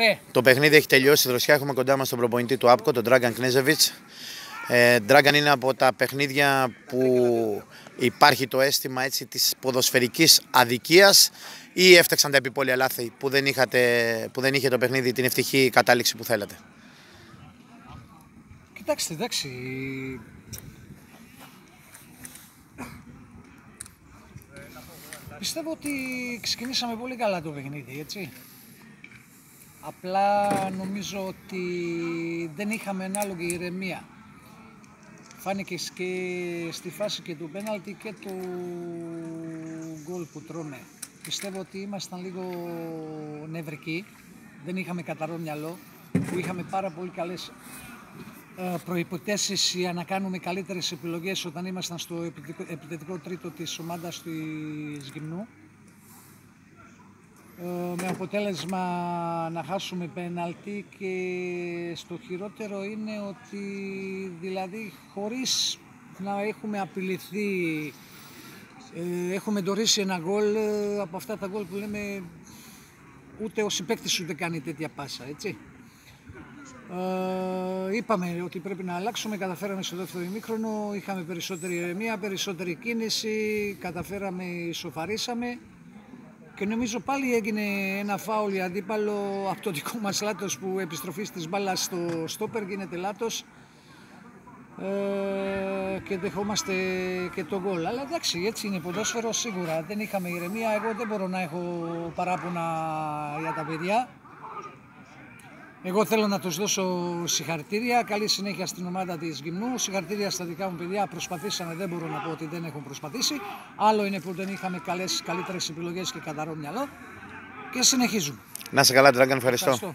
Ρε. Το παιχνίδι έχει τελειώσει. Δροσιά έχουμε κοντά μας τον προπονητή του ΑΠΚΟ, τον Dragan Κνέζεβιτ. Ε, Dragan είναι από τα παιχνίδια που υπάρχει το αίσθημα έτσι, της ποδοσφαιρικής αδικίας ή έφταξαν τα επιπόλαια λάθη που δεν, είχατε, που δεν είχε το παιχνίδι την ευτυχή κατάληξη που θέλατε; Κοιτάξτε, εντάξει. Πιστεύω ότι ξεκινήσαμε πολύ καλά το παιχνίδι, έτσι. Απλά νομίζω ότι δεν είχαμε ανάλογη ηρεμία. Φάνηκε και στη φάση και του πέναλτι και του γκολ που τρώμε. Πιστεύω ότι ήμασταν λίγο νευρικοί, δεν είχαμε καταρό μυαλό, που είχαμε πάρα πολύ καλές ε, προϋποθέσεις για να κάνουμε καλύτερες επιλογές όταν ήμασταν στο επιθετικό τρίτο της ομάδας της Γυμνού. Ε, με αποτέλεσμα να χάσουμε πέναλτι και στο χειρότερο είναι ότι δηλαδή χωρίς να έχουμε απειληθεί ε, έχουμε εντορίσει ένα γκολ από αυτά τα γκολ που λέμε ούτε ο συμπαίκτης ούτε κάνει τέτοια πάσα έτσι. Ε, είπαμε ότι πρέπει να αλλάξουμε, καταφέραμε στο δεύτερο ημίχρονο, είχαμε περισσότερη ηρεμία, περισσότερη κίνηση, καταφέραμε, ισοφαρίσαμε και νομίζω πάλι έγινε ένα φάουλ για αντίπαλο από το δικό μας λάθος που επιστροφή της μπάλας στο στόπερ γίνεται λάθος ε, και δεχόμαστε και το γκολ. Αλλά εντάξει, έτσι είναι ποδόσφαιρο σίγουρα. Δεν είχαμε ηρεμία. Εγώ δεν μπορώ να έχω παράπονα για τα παιδιά. Εγώ θέλω να τους δώσω συγχαρητήρια. Καλή συνέχεια στην ομάδα της Γυμνού. Συγχαρητήρια στα δικά μου παιδιά. Προσπαθήσαμε, δεν μπορώ να πω ότι δεν έχουν προσπαθήσει. Άλλο είναι που δεν είχαμε καλές, καλύτερες επιλογές και καθαρό μυαλό. Και συνεχίζουμε. Να σε καλά, Dragan, ευχαριστώ. Ευχαριστώ.